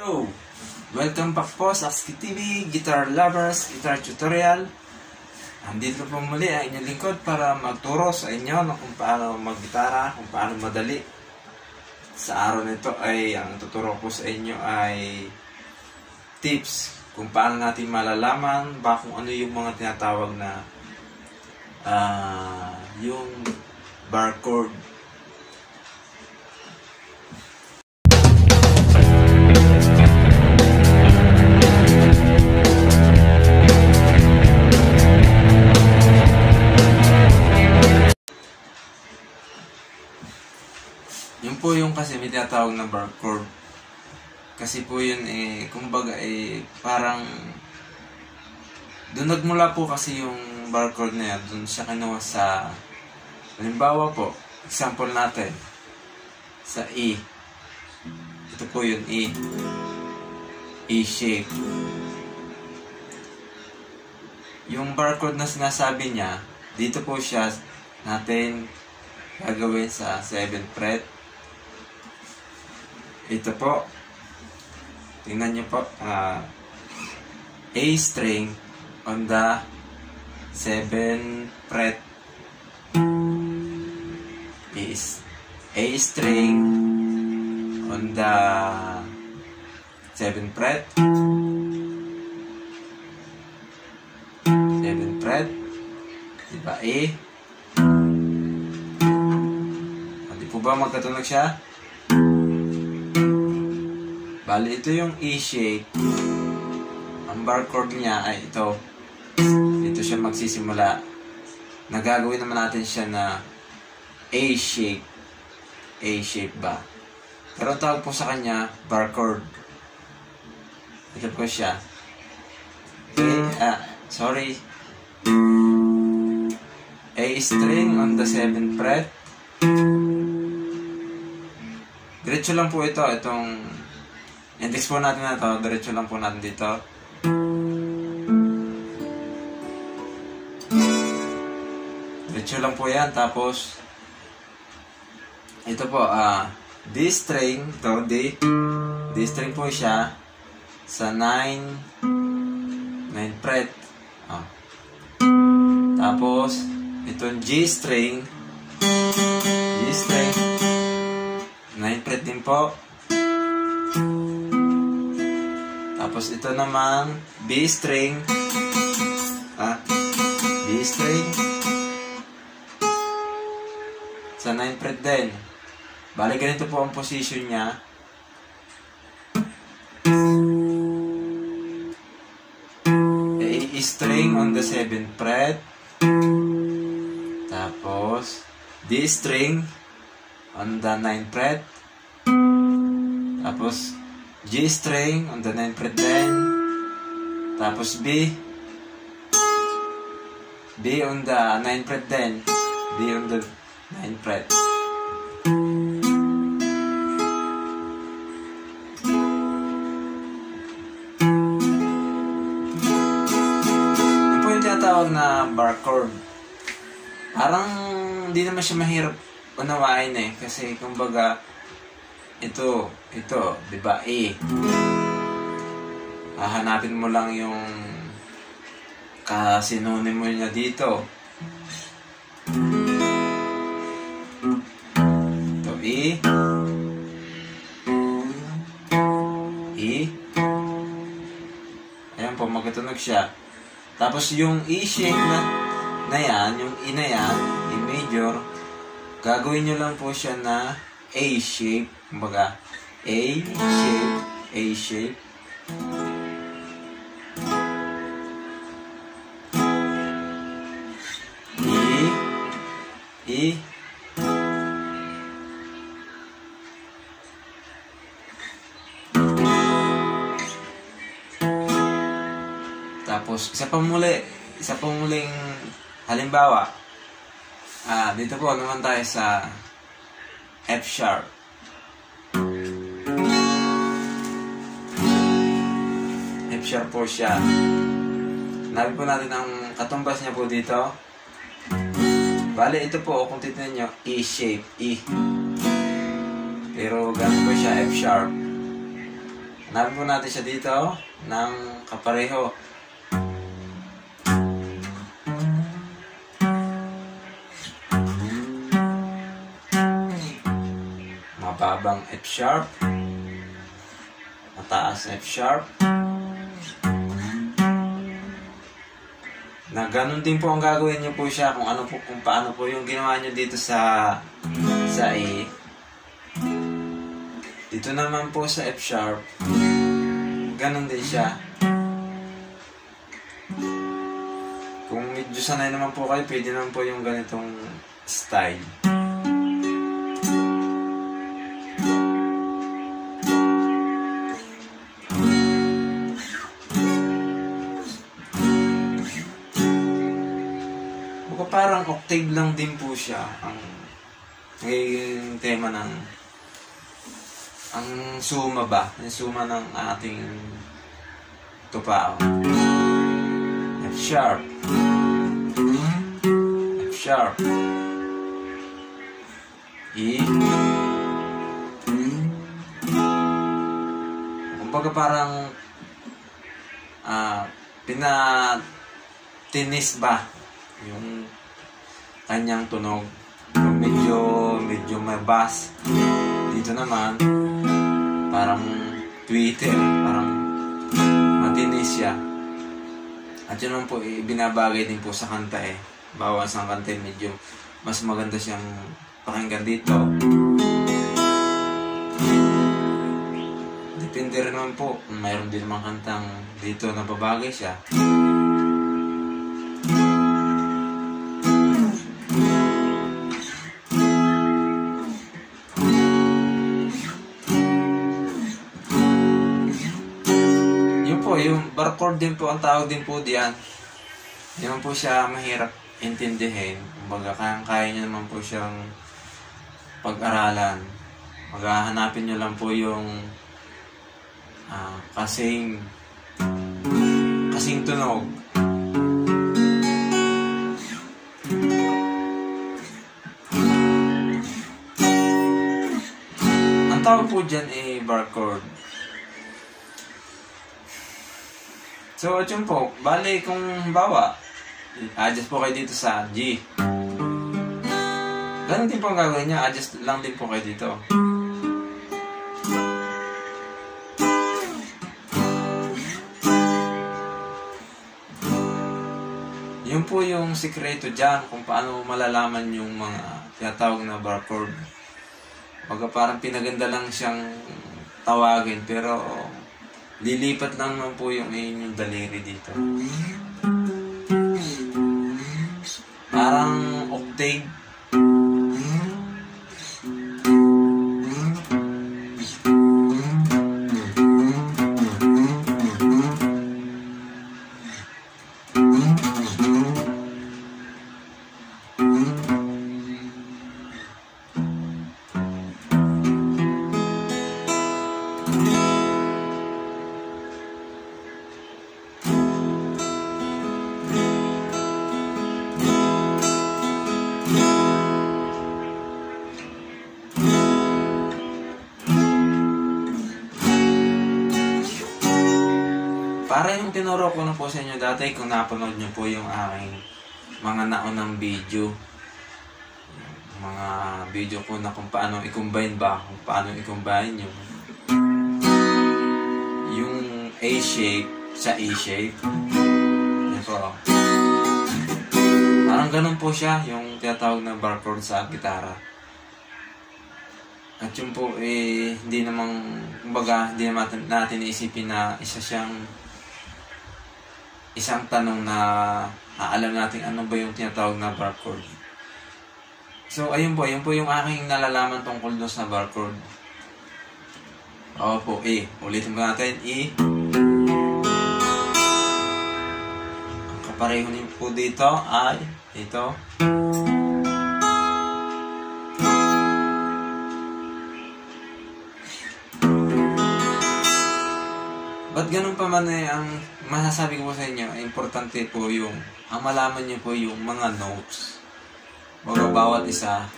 Hello! Welcome back po sa Aski TV, Guitar Lovers, Guitar Tutorial. Andito po muli ang inyong lingkod para magturo sa inyo no, kung paano maggitara, kung paano madali. Sa araw nito ay ang tuturo ko sa inyo ay tips kung paano natin malalaman ba kung ano yung mga tinatawag na ah, yung barcode kasi may tinatawag na barcode. Kasi po yun eh, kumbaga eh, parang doon nagmula po kasi yung barcode na yan, doon siya kinuha sa halimbawa po, example natin sa E. Ito po yun, E. E shape. Yung barcode na sinasabi niya, dito po siya natin gagawin sa 7th fret. Ito po. Tingnan niyo po. ah, A string on the 7th fret is A string on the 7th fret 7th fret diba A hindi po ba magkatunog siya? Bali, ito yung E shape. Ang barcode niya ay ito. Ito siya magsisimula. Nagagawin naman natin siya na A shape. A shape ba? Pero ang tawag po sa kanya, barcode. Ito po siya. Ah, sorry. A string on the 7th fret. Diretso lang po ito, itong index po natin na ito, diretso lang po natin dito. Diretso lang po yan, tapos ito po, ah, D string, to D, D string po siya sa 9, 9 fret. Ah. Tapos, itong G string, G string, 9 fret din po. Tapos ito naman, B string. Ah, B string. Sa 9 fret din. Bali, ganito po ang position niya. A string on the 7th fret. Tapos, D string on the 9th fret. Tapos, G string on the 9th fret din. Tapos B. B on the 9th fret din. B on the 9th fret. Yun po yung na bar chord. Parang hindi naman siya mahirap unawain eh. Kasi kumbaga, ito, ito, di ba, A. Hahanapin mo lang yung kasinonimo niya dito. Ito, E. E. Ayan po, magkatunog siya. Tapos yung E shape na, na yan, yung E na yan, E major, gagawin nyo lang po siya na A shape. Kumbaga, A shape, A shape. E, E. Tapos, isa pa muli, isa pa muling halimbawa, ah, dito po naman tayo sa F sharp. F sharp po siya. Nabi po natin ang katumbas niya po dito. Bale, ito po, kung titignan nyo, E shape, E. Pero ganun po siya, F sharp. Hanapin po natin siya dito ng kapareho. Mababang F sharp. Mataas F sharp. Na ganun din po ang gagawin niyo po siya kung ano po kung paano po yung ginawa niyo dito sa sa E. Dito naman po sa F sharp. Ganun din siya. Kung medyo sanay naman po kayo, pwede naman po yung ganitong style. Octave lang din po siya ang ngayong tema ng ang suma ba? Yung suma ng ating tupao. F sharp. F sharp. E. Kumbaga parang ah pinatinis ba yung kanyang tunog. Medyo medyo may bass. Dito naman parang Twitter, parang matinis siya. At yun po, eh, binabagay din po sa kanta eh. Bawas ang kanta eh, medyo mas maganda siyang pakinggan dito. Depende rin naman po, mayroon din naman kantang dito na babagay siya. Bar chord din po ang tawag din po diyan. Hindi naman po siya mahirap intindihin. Kumbaga, kaya kaya niyo naman po siyang pag-aralan. Maghahanapin niyo lang po yung ah, kasing kasing tunog. Ang tawag po dyan ay bar chord. So, at yun po, bali kung bawa, adjust po kayo dito sa G. Ganun din po ang gagawin niya, adjust lang din po kayo dito. Yun po yung sikreto dyan kung paano malalaman yung mga tinatawag na bar chord. Baga parang pinaganda lang siyang tawagin pero lilipat lang naman po yung inyong daliri dito. Parang octave. Para yung tinuro ko na po sa inyo dati, kung napanood nyo po yung aking mga naunang video. Mga video ko na kung paano i-combine ba, kung paano i-combine yung yung A shape sa E shape. Yan po. Parang ganun po siya, yung tinatawag na bar chord sa gitara. At yun po, eh, hindi namang, kumbaga, hindi naman natin isipin na isa siyang isang tanong na aalam natin ano ba yung tinatawag na bar chord. So, ayun po, ayun po yung aking nalalaman tungkol doon sa bar chord. Oo po, E. Ulitin po natin, E. Kapareho niyo po dito ay ito. Bagamat ganun pa man eh, ang masasabi ko sa inyo, eh, importante po yung, ang malaman niyo po yung mga notes. Bago bawat isa,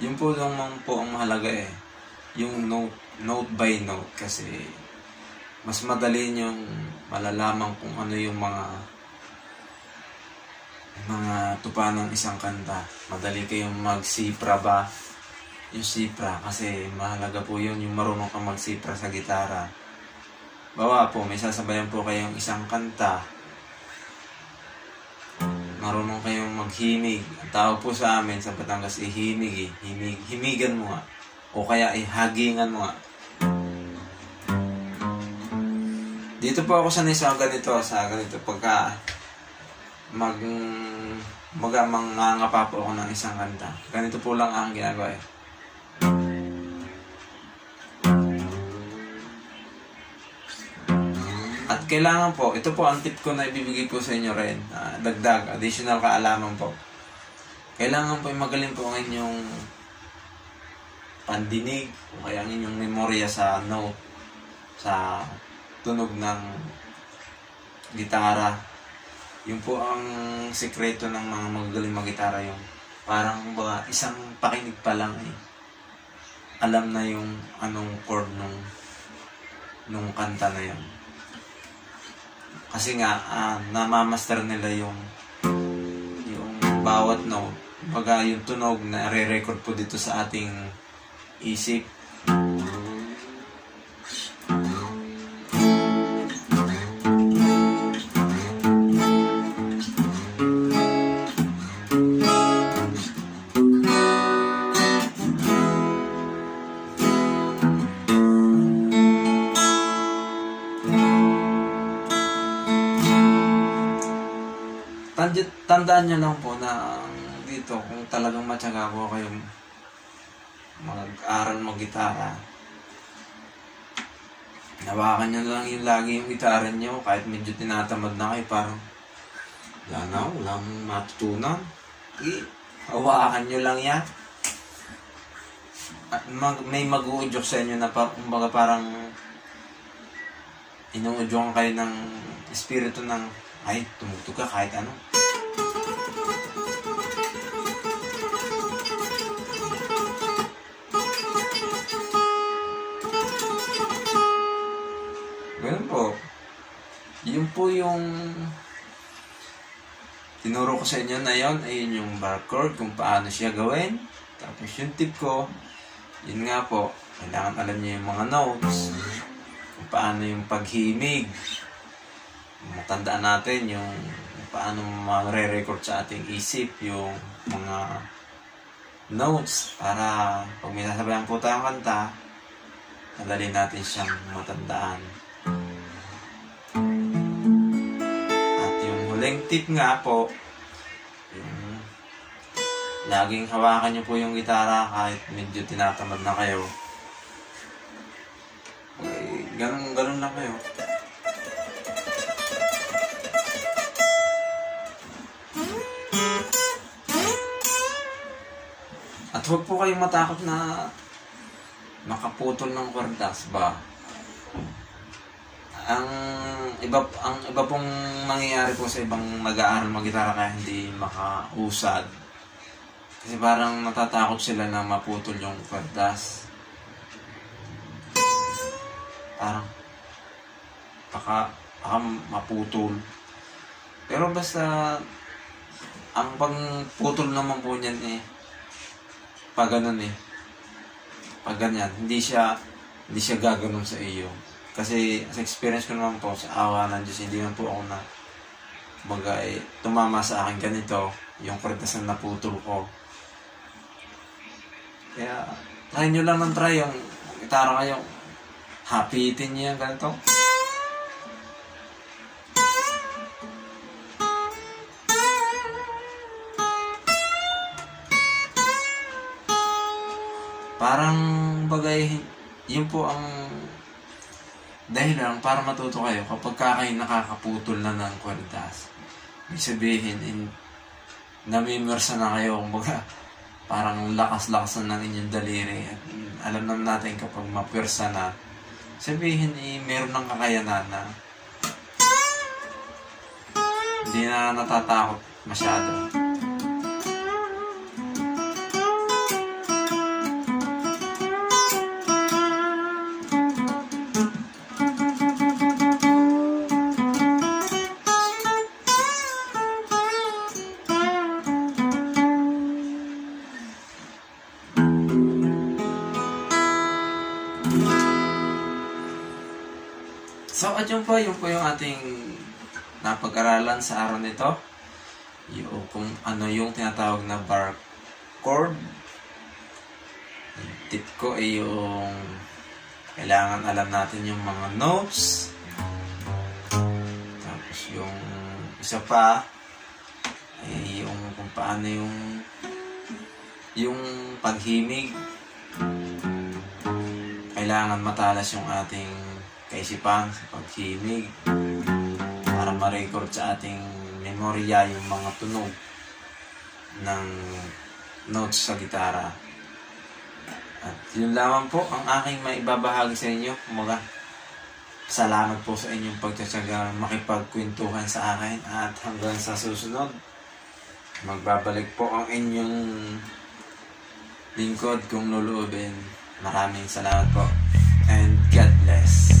yun po lang po ang mahalaga eh. Yung note, note by note kasi mas madali niyong malalaman kung ano yung mga mga tupa ng isang kanta. Madali kayong magsipra ba? Yung sipra kasi mahalaga po yun yung marunong kang magsipra sa gitara. Bawa po, may sasabayan po kayong isang kanta. Marunong kayong maghimig. Ang tawag po sa amin sa Batangas, ihimig eh. Himig, himigan mo nga. O kaya ihagingan mo nga. Dito po ako sanay sa ganito, sa ganito. Pagka mag maga mangangapa po ako ng isang kanta. Ganito po lang ang ginagawa eh. At kailangan po, ito po ang tip ko na ibibigay po sa inyo rin. ah, dagdag, additional kaalaman po. Kailangan po magaling po ang inyong pandinig o kaya ang inyong memorya sa note, sa tunog ng gitara. Yun po ang sikreto ng mga magagaling magitara yung parang ba isang pakinig pa lang eh. Alam na yung anong chord nung nung kanta na yun. Kasi nga, ah, namamaster nila yung yung bawat note. Baga yung tunog na re-record po dito sa ating isip. Tandaan nyo lang po na dito, kung talagang matyaga po kayo mag-aral mag-gitara, nawakan nyo lang yung lagi yung gitara nyo, kahit medyo tinatamad na kayo, parang, wala na, walang matutunan. Eh, hawakan nyo lang yan. At mag, may mag-uudyok sa inyo na pa, kumbaga parang inuudyokan kayo ng espiritu ng ay, tumugtog ka kahit ano. Po yung tinuro ko sa inyo na yon ayun yung bar chord kung paano siya gawin. Tapos yung tip ko, yun nga po, kailangan alam niyo yung mga notes, kung paano yung paghimig, matandaan natin yung paano ma-re-record sa ating isip yung mga notes para pag may sasabayan po tayong kanta, madali natin siyang matandaan. Huling tip nga po, yung laging hawakan niyo po yung gitara kahit medyo tinatamad na kayo. Okay, ganun, ganun lang kayo. At huwag po kayong matakot na makaputol ng kwardas ba. Ang iba ang iba pong nangyayari po sa ibang mag-aaral mag-gitara kaya hindi makausad. Kasi parang natatakot sila na maputol yung kwardas. Parang baka, baka maputol. Pero basta ang pangputol naman po niyan eh pag ganun eh. Pag ganyan, hindi siya hindi siya gaganon sa iyo. Kasi sa experience ko naman po, sa awa ng Diyos, hindi naman po ako na baga eh, tumama sa akin ganito, yung kwartas na naputol ko. Kaya, try nyo lang ng try yung gitara kayo. Happy-itin nyo yan ganito. Parang bagay, yun po ang dahil lang para matuto kayo kapag ka kayo nakakaputol na ng kwardas. Ibig sabihin, in, namimersa na kayo, kumbaga, parang lakas-lakas na ng inyong daliri. At mm, alam naman natin kapag mapwersa na, sabihin, eh, meron ng kakayanan na hindi na natatakot masyado. Po, yun po yung ating napag-aralan sa araw nito. Yung kung ano yung tinatawag na bar chord. Yung tip ko ay yung kailangan alam natin yung mga notes. Tapos yung isa pa ay yung kung paano yung yung paghimig. Kailangan matalas yung ating kaisipan sa paghimig para ma-record sa ating memorya yung mga tunog ng notes sa gitara. At yun lamang po ang aking maibabahagi sa inyo. Kumaga, salamat po sa inyong pagtsatsaga makipagkwentuhan sa akin at hanggang sa susunod, magbabalik po ang inyong lingkod kung luluubin. Maraming salamat po and Godless.